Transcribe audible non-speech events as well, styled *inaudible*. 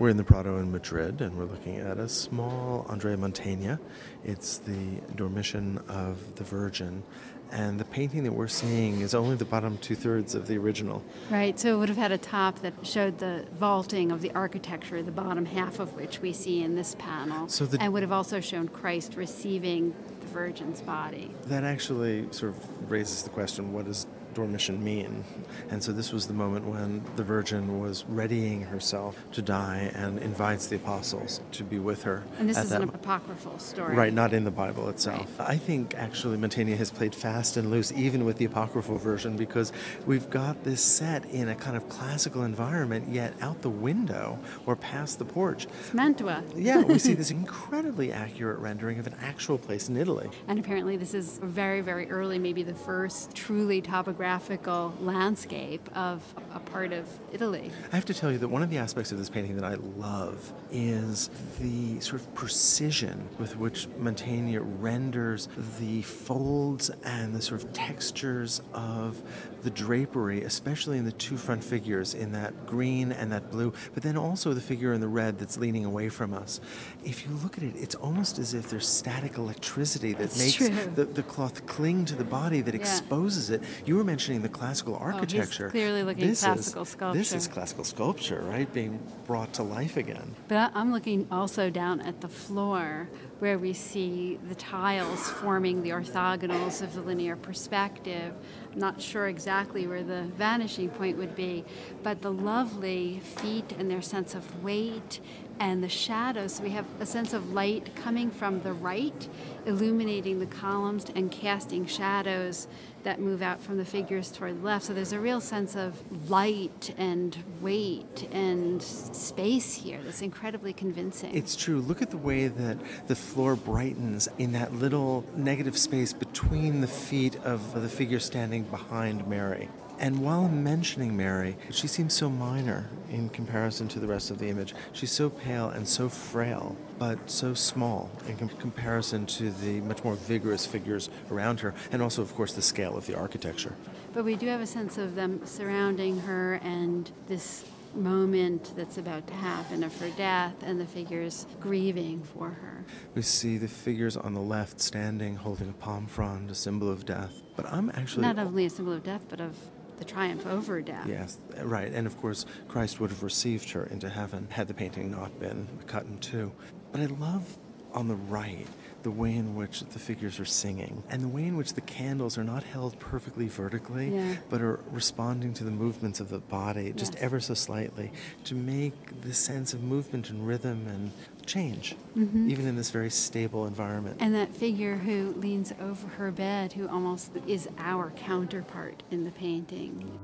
We're in the Prado in Madrid and we're looking at a small Andrea Mantegna. It's the Dormition of the Virgin. And the painting that we're seeing is only the bottom two thirds of the original. Right, so it would have had a top that showed the vaulting of the architecture, the bottom half of which we see in this panel, So the- and would have also shown Christ receiving the Virgin's body. That actually sort of raises the question what does dormition mean? And so this was the moment when the Virgin was readying herself to die and invites the apostles to be with her. And this is an apocryphal story. Right, not in the Bible itself. I think actually Mantegna has played fast and loose, even with the apocryphal version, because we've got this set in a kind of classical environment, yet out the window or past the porch. It's Mantua. Yeah, we see *laughs* this incredibly accurate rendering of an actual place in Italy. And apparently, this is very, very early, maybe the first truly topographical landscape of a part of Italy. I have to tell you that one of the aspects of this painting that I love is the sort of precision with which Mantegna renders the folds and the sort of textures of the drapery, especially in the two front figures, in that green and that blue, but then also the figure in the red that's leaning away from us. If you look at it, it's almost as if there's static electricity that makes the, the cloth cling to the body that Yeah. exposes it. You were mentioning the classical oh, he's architecture. clearly looking This is- classical This is sculpture. classical sculpture, right? Being brought to life again. But I'm looking also down at the floor where we see the tiles forming the orthogonals of the linear perspective. I'm not sure exactly where the vanishing point would be, but the lovely feet and their sense of weight and the shadows. We have a sense of light coming from the right, illuminating the columns and casting shadows that move out from the figures toward the left. So there's a real sense of light and weight and space here that's incredibly convincing. It's true. Look at the way that the floor brightens in that little negative space between the feet of the figure standing behind Mary. And while I'm mentioning Mary, she seems so minor in comparison to the rest of the image. She's so pale and so frail, but so small in com- comparison to the much more vigorous figures around her, and also, of course, the scale of the architecture. But we do have a sense of them surrounding her and this moment that's about to happen of her death and the figures grieving for her. We see the figures on the left standing holding a palm frond, a symbol of death. But I'm actually. Not only a symbol of death, but of the triumph over death. Yes, right. And of course, Christ would have received her into heaven had the painting not been cut in two. But I love on the right the way in which the figures are singing and the way in which the candles are not held perfectly vertically Yeah. but are responding to the movements of the body just Yes. ever so slightly to make the sense of movement and rhythm and change Mm-hmm. even in this very stable environment And that figure who leans over her bed, who almost is our counterpart in the painting.